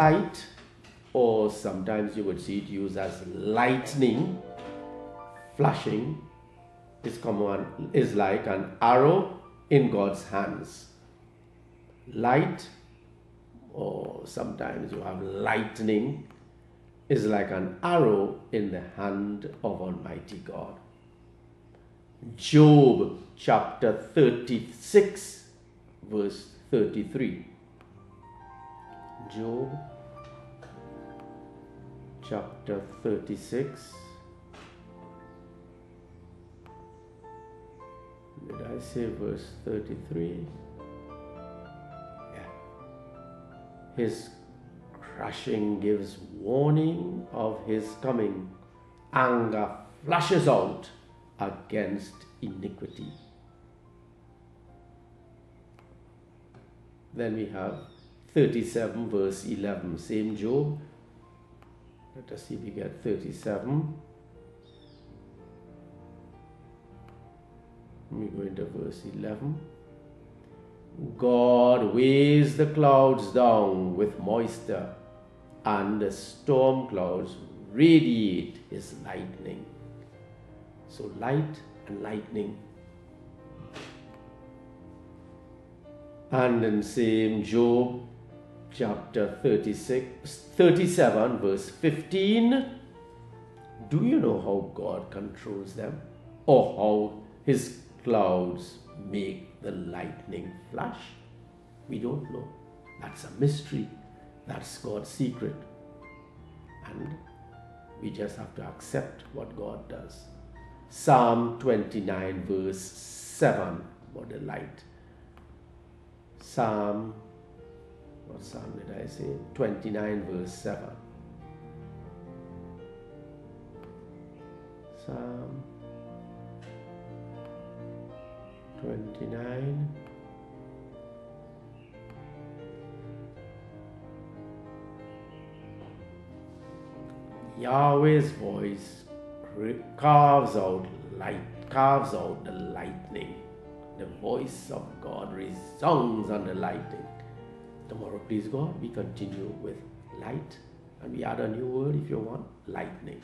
light, or sometimes you would see it used as lightning, flashing, is, common, is like an arrow in God's hands. Light, or sometimes you have lightning, is like an arrow in the hand of Almighty God. Job chapter 36, verse 33. Job chapter 36. Did I say verse 33? Yeah. His crushing gives warning of his coming. Anger flashes out against iniquity. Then we have 37 verse 11, same Job. Let us see if we get 37. Let me go into verse 11. God weighs the clouds down with moisture, and the storm clouds radiate his lightning. So, light and lightning. And in same Job chapter 36, 37, verse 15. Do you know how God controls them? Or how his clouds make the lightning flash? We don't know. That's a mystery. That's God's secret. And we just have to accept what God does. Psalm 29, verse 7, what the light. Psalm what Psalm did I say? 29 verse 7. Psalm 29. Yahweh's voice carves out light, carves out the lightning. The voice of God resounds on the lightning. Tomorrow, please God, we continue with light. And we add a new word if you want lightning.